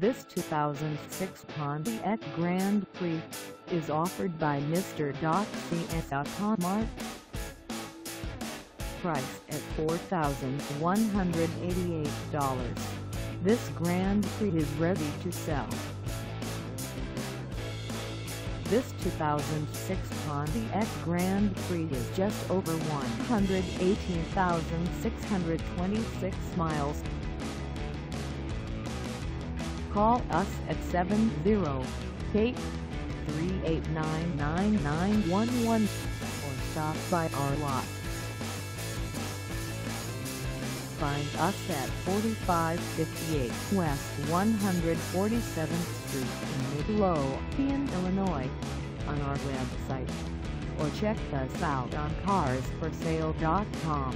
This 2006 Pontiac Grand Prix is offered by Mr. Automart. Price at $4,188. This Grand Prix is ready to sell. This 2006 Pontiac Grand Prix is just over 118,626 miles. Call us at 708-389-9911 or stop by our lot. Find us at 4558 West 147th Street in Midlothian, Illinois on our website or check us out on carsforsale.com.